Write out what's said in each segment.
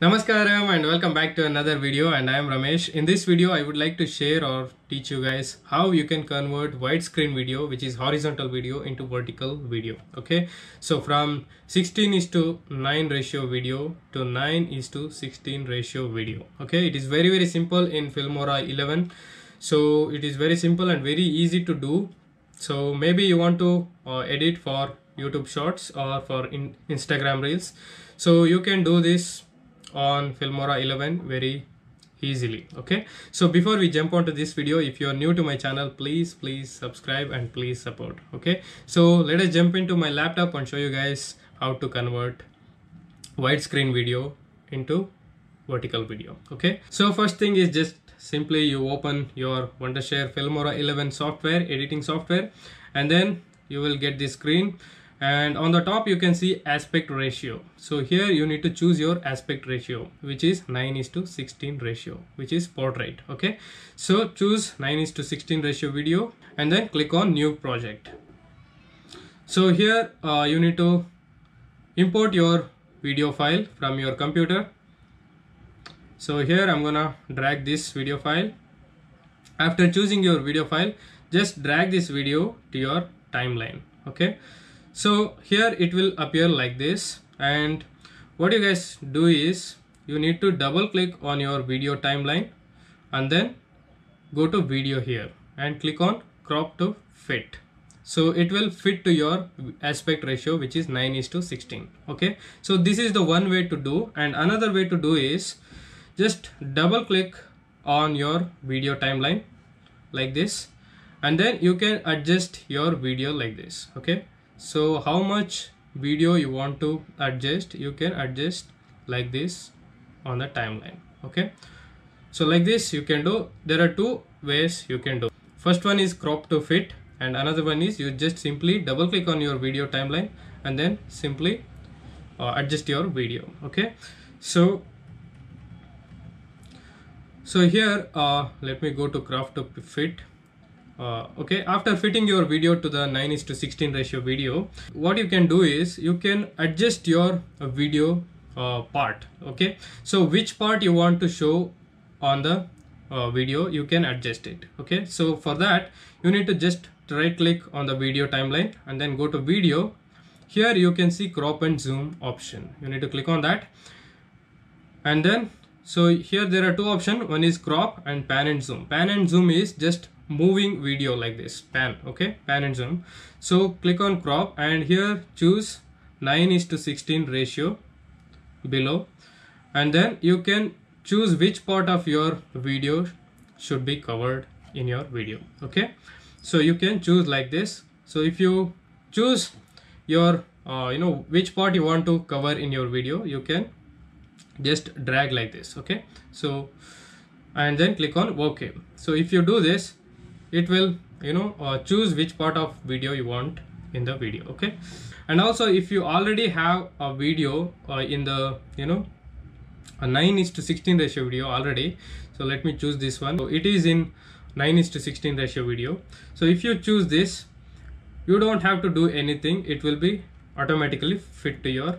Namaskaram and welcome back to another video and I am Ramesh. In this video I would like to share or teach you guys how you can convert widescreen video which is horizontal video into vertical video. Okay, so from 16 is to 9 ratio video to 9 is to 16 ratio video. Okay, it is very very simple in Filmora 11. So it is very simple and very easy to do. So maybe you want to uh, edit for YouTube shorts or for in Instagram reels. So you can do this on Filmora 11 very easily okay? So before we jump onto this video if you are new to my channel please please subscribe and please support okay? So let us jump into my laptop and show you guys how to convert widescreen video into vertical video okay? So first thing is just simply you open your Wondershare Filmora 11 software editing software and then you will get this screen and on the top you can see aspect ratio. So here you need to choose your aspect ratio which is 9 is to 16 ratio which is portrait okay? So choose 9 is to 16 ratio video and then click on new project. So here uh, you need to import your video file from your computer. So here I'm gonna drag this video file. After choosing your video file just drag this video to your timeline okay so here it will appear like this. And what you guys do is you need to double click on your video timeline and then go to video here and click on crop to fit. So it will fit to your aspect ratio which is 9 is to 16 okay? So this is the one way to do. And another way to do is just double click on your video timeline like this. And then you can adjust your video like this. Okay so how much video you want to adjust? You can adjust like this on the timeline okay? So like this you can do. There are two ways you can do. First one is crop to fit and another one is you just simply double click on your video timeline and then simply uh, adjust your video okay? So so here uh, let me go to crop to fit uh, okay after fitting your video to the 9 is to 16 ratio video what you can do is you can adjust your video uh, part okay? So which part you want to show on the uh, video you can adjust it okay? So for that you need to just right click on the video timeline and then go to video. Here you can see crop and zoom option. You need to click on that. And then so here there are two options. One is crop and pan and zoom. Pan and zoom is just moving video like this pan okay? Pan and zoom. So click on crop and here choose 9 is to 16 ratio below. And then you can choose which part of your video should be covered in your video okay? So you can choose like this. So if you choose your uh, you know which part you want to cover in your video you can just drag like this okay? So and then click on ok so if you do this it will you know uh, choose which part of video you want in the video okay? And also if you already have a video uh, in the you know a 9 is to 16 ratio video already so let me choose this one. So it is in 9 is to 16 ratio video. So if you choose this you don't have to do anything. It will be automatically fit to your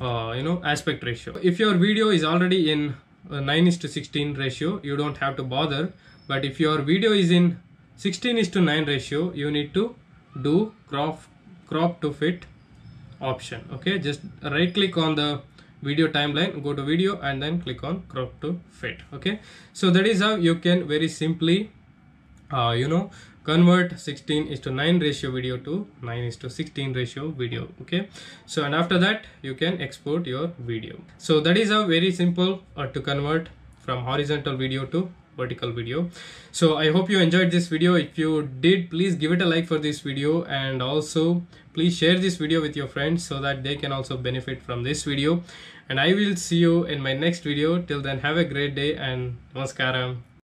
uh, you know aspect ratio. If your video is already in 9 is to 16 ratio you don't have to bother but if your video is in 16 is to 9 ratio you need to do crop crop to fit option. Okay just right click on the video timeline go to video and then click on crop to fit. Okay so that is how you can very simply uh, you know convert 16 is to 9 ratio video to 9 is to 16 ratio video. Okay so and after that you can export your video. So that is how very simple uh, to convert from horizontal video to vertical video. So i hope you enjoyed this video. If you did please give it a like for this video. And also please share this video with your friends so that they can also benefit from this video. And i will see you in my next video. Till then have a great day and namaskaram